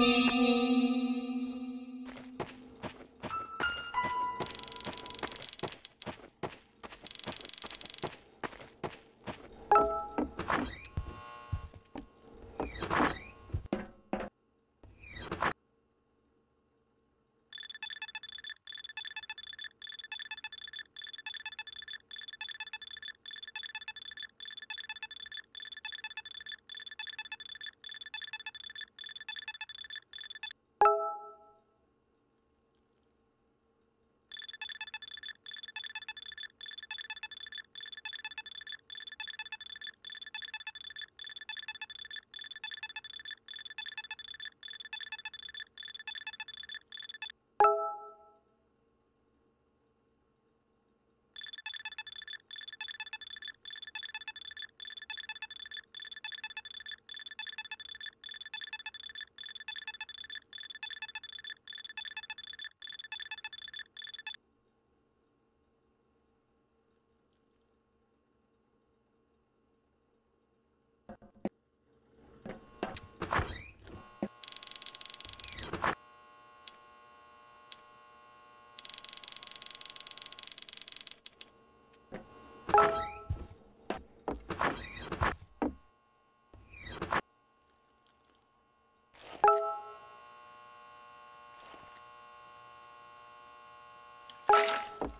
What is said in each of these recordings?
Música Thank you.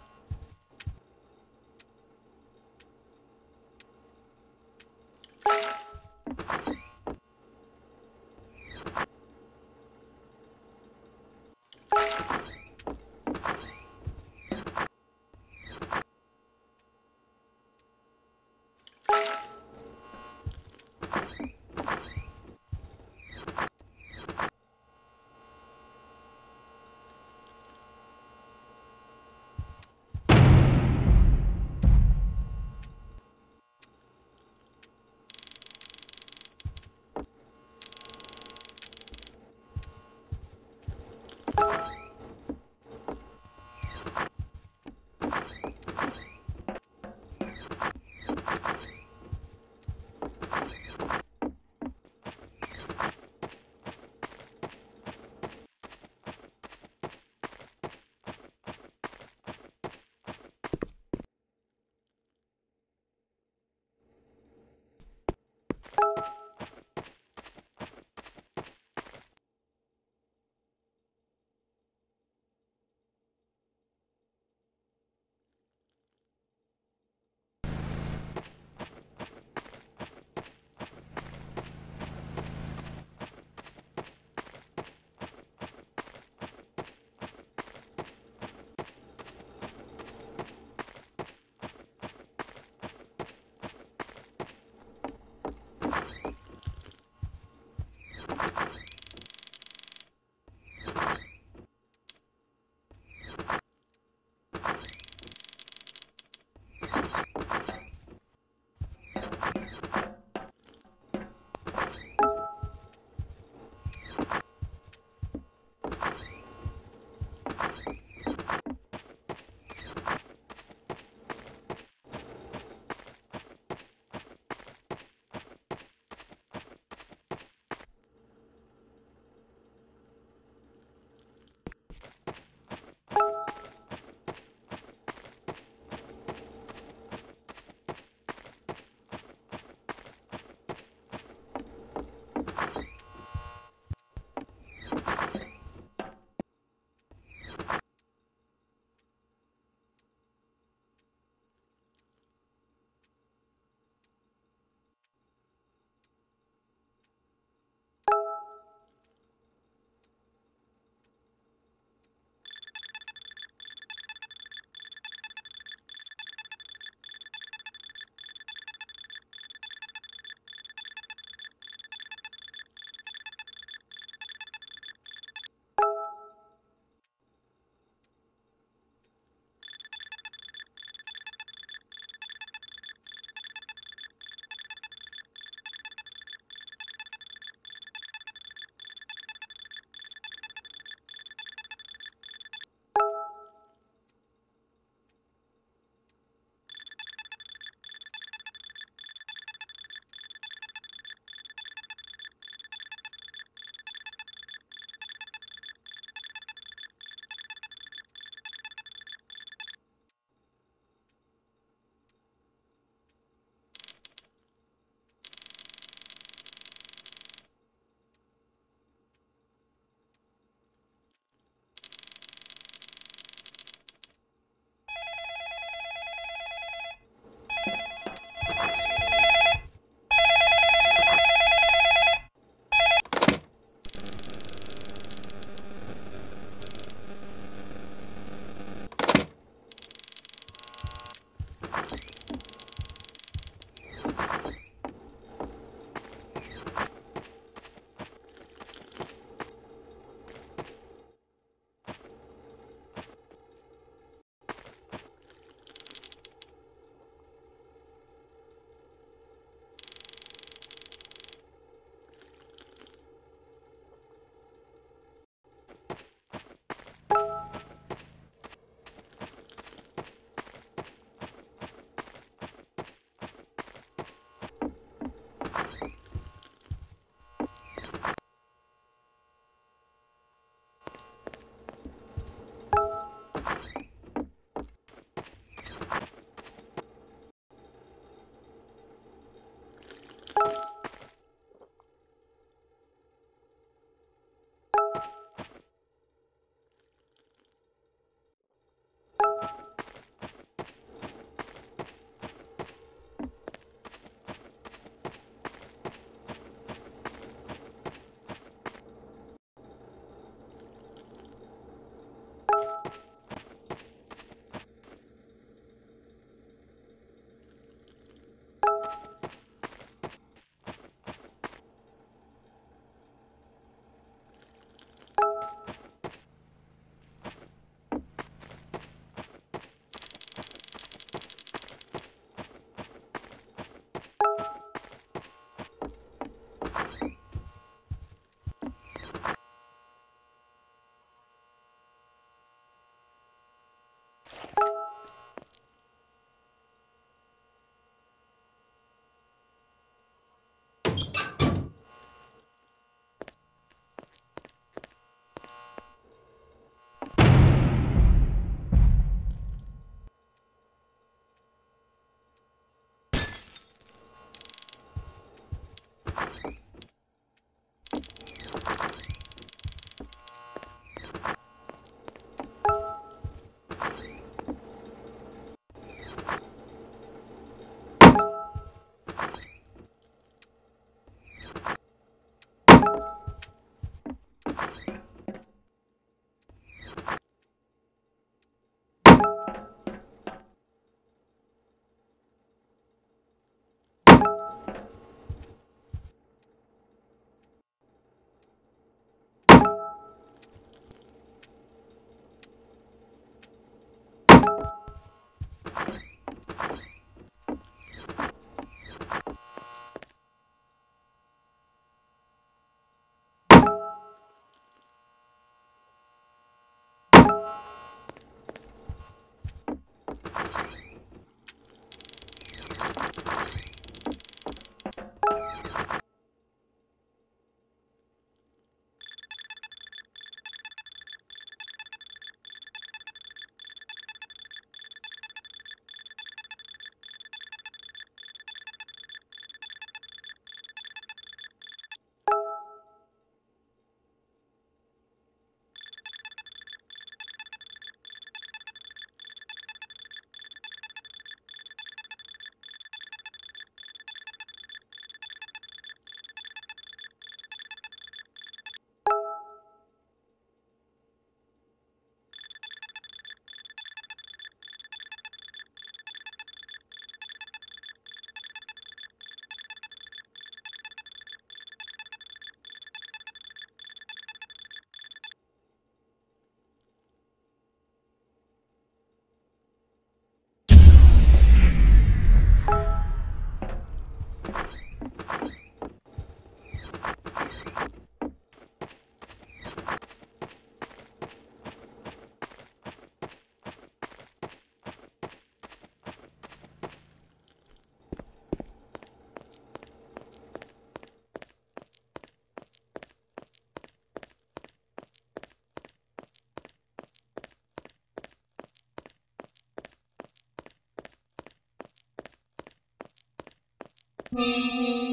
Música